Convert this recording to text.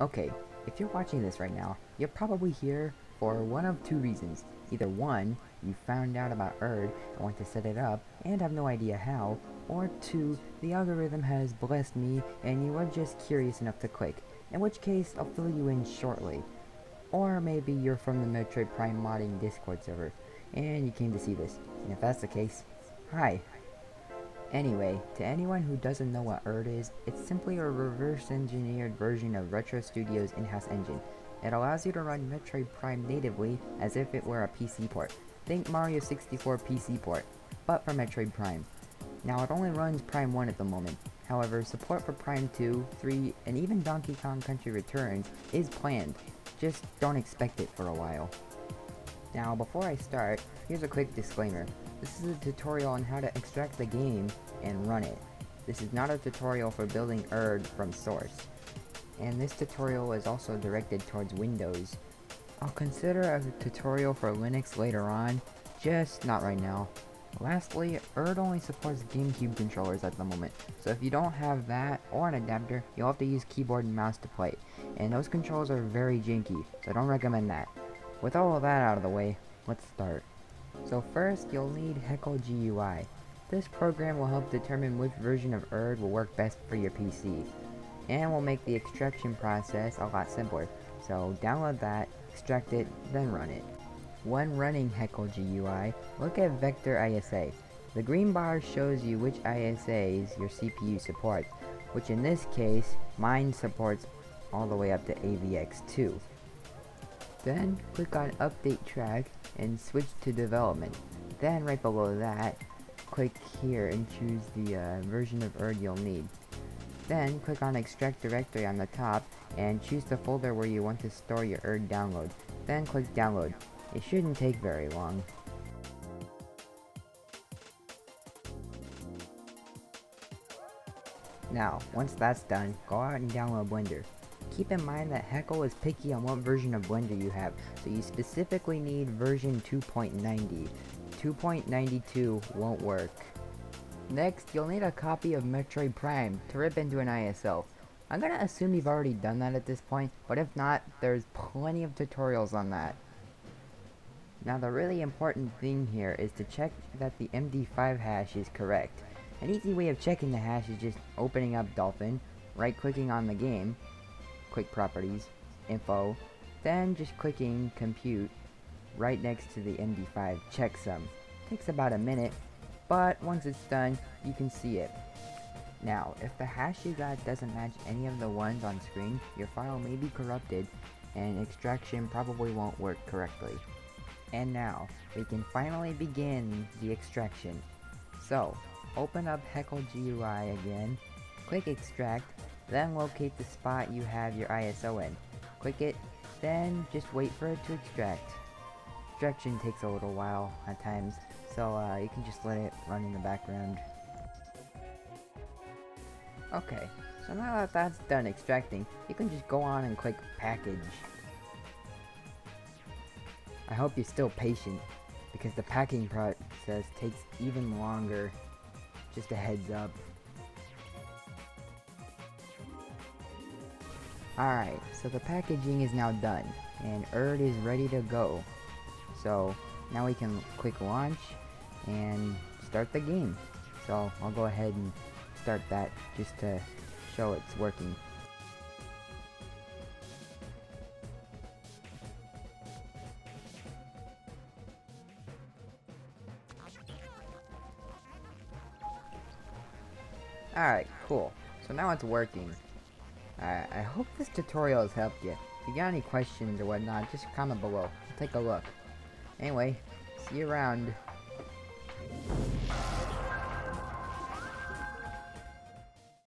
Okay, if you're watching this right now, you're probably here for one of two reasons. Either one, you found out about URDE and want to set it up and have no idea how, or two, the algorithm has blessed me and you are just curious enough to click, in which case I'll fill you in shortly. Or maybe you're from the Metroid Prime modding Discord server, and you came to see this, and if that's the case, hi. Anyway, to anyone who doesn't know what URDE is, it's simply a reverse engineered version of Retro Studios in-house engine. It allows you to run Metroid Prime natively as if it were a PC port. Think Mario 64 PC port, but for Metroid Prime. Now it only runs Prime 1 at the moment, however support for Prime 2, 3, and even Donkey Kong Country Returns is planned, just don't expect it for a while. Now before I start, here's a quick disclaimer. This is a tutorial on how to extract the game and run it. This is not a tutorial for building URDE from source. And this tutorial is also directed towards Windows. I'll consider a tutorial for Linux later on, just not right now. Lastly, URDE only supports GameCube controllers at the moment, so if you don't have that or an adapter, you'll have to use keyboard and mouse to play, and those controls are very janky, so I don't recommend that. With all of that out of the way, let's start. So first, you'll need HECL GUI. This program will help determine which version of URDE will work best for your PC, and will make the extraction process a lot simpler. So download that, extract it, then run it. When running HECL GUI, look at Vector ISA. The green bar shows you which ISAs your CPU supports, which in this case, mine supports all the way up to AVX2. Then click on Update Track and switch to Development. Then right below that, click here and choose the uh, version of URDE you'll need. Then click on Extract Directory on the top and choose the folder where you want to store your URDE download. Then click Download. It shouldn't take very long. Now, once that's done, go out and download Blender. Keep in mind that HECL is picky on what version of Blender you have, so you specifically need version 2.90. 2.92 won't work. Next, you'll need a copy of Metroid Prime to rip into an ISO. I'm gonna assume you've already done that at this point, but if not, there's plenty of tutorials on that. Now the really important thing here is to check that the MD5 hash is correct. An easy way of checking the hash is just opening up Dolphin, right clicking on the game, click properties, info, then just clicking compute right next to the MD5 checksum. Takes about a minute, but once it's done, you can see it. Now, if the hash you got doesn't match any of the ones on screen, your file may be corrupted and extraction probably won't work correctly. And now, we can finally begin the extraction. So, open up HECL GUI again, click extract, then locate the spot you have your ISO in. Click it, then just wait for it to extract. Extraction takes a little while at times, so uh, you can just let it run in the background. Okay, so now that that's done extracting, you can just go on and click package. I hope you're still patient, because the packing process takes even longer. Just a heads up. Alright, so the packaging is now done, and URDE is ready to go. So, now we can quick launch, and start the game. So, I'll go ahead and start that, just to show it's working. Alright, cool. So now it's working. Alright, I hope this tutorial has helped you. If you got any questions or whatnot, just comment below. I'll take a look. Anyway, see you around.